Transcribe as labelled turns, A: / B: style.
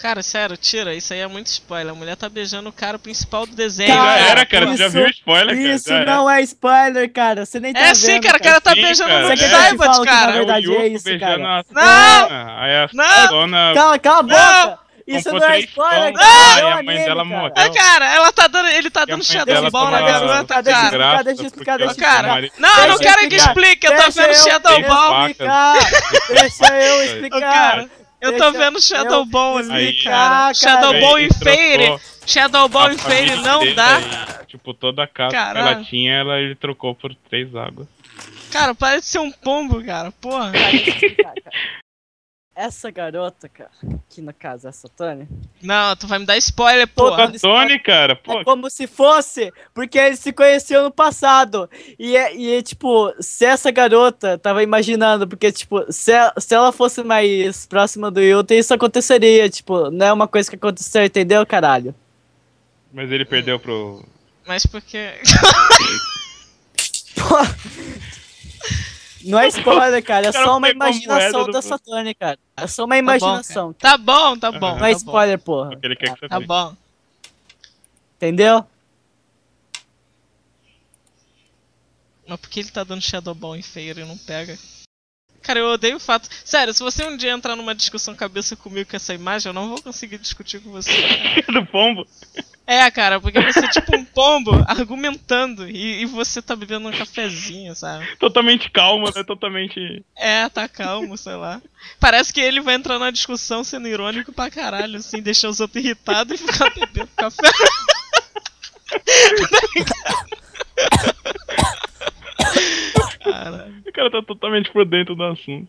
A: Cara, sério, tira, isso aí é muito spoiler. A mulher tá beijando o cara principal do desenho.
B: Já
C: Cara,
B: era, cara. Tu já
C: isso-
B: viu o spoiler, cara?
C: Isso
B: Já
C: não é spoiler, cara. Você nem tá
A: É
C: vendo.
A: sim, cara, o cara tá
B: Sim,
A: beijando
B: cara.
A: no
C: que na
A: cara.
B: É o
C: verdade é
B: Yuko
C: isso, cara.
A: Não!
B: Sona. Aí a
A: Não!
B: Sona
C: Cala, cala a boca! Isso
B: comprou
C: não é spoiler, cara.
B: Ah,
C: é
B: a mãe dela morreu.
A: Ah, cara, ela tá dando. Ele tá dando Shadow Ball na garota, cara.
C: explicar, deixa eu explicar, deixa eu
B: marido-
A: não, eu não quero que
C: explicar.
A: explique, eu tô vendo
C: eu
A: Shadow Ball.
C: explicar. Deixa eu explicar.
A: Eu tô vendo Shadow Ball ali, cara.
C: cara.
A: Shadow Ball e Fairy. Shadow Ball e Fairy não
B: dele,
A: dá.
B: aí, tipo, toda a casa que ela tinha, ela, ele trocou por três águas.
A: Cara, parece ser um pombo, cara. Porra.
C: Essa garota, cara, aqui no caso, essa Tânia,
A: Não, tu vai me dar spoiler,
B: Da Tony, cara, pô.
C: é como se fosse, porque eles se conheciam no passado. E, é- e é, tipo, se essa garota tava imaginando, porque, tipo, se, a- se ela fosse mais próxima do Yuta, isso aconteceria, tipo, não é uma coisa que aconteceu, entendeu, caralho?
B: Mas ele perdeu pro.
A: Mas porque.
C: Não é spoiler, cara, é só uma
B: a
C: imaginação da Satânia, cara. É só uma
A: Tá bom,
C: imaginação.
A: Tá bom, tá bom.
B: Não
C: Não é
A: tá bom.
C: spoiler, porra.
B: Porque ele quer que você
A: Tá bom.
C: Entendeu?
A: Mas por que ele tá dando Shadow Ball em feira e não pega? Cara, eu odeio o fato. Sério, se você um dia entrar numa discussão cabeça comigo com essa imagem, eu não vou conseguir discutir com você.
B: do pombo.
A: É, cara, porque você é tipo um pombo argumentando e, e você tá bebendo um cafezinho, sabe?
B: Totalmente calmo, né? Totalmente.
A: É, tá calmo, sei lá. Parece que ele vai entrar na discussão sendo irônico pra caralho, assim, deixar os outros irritados e ficar bebendo café. Caralho.
B: O cara tá totalmente por dentro do assunto.